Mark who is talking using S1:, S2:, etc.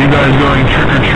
S1: you guys going trick or treating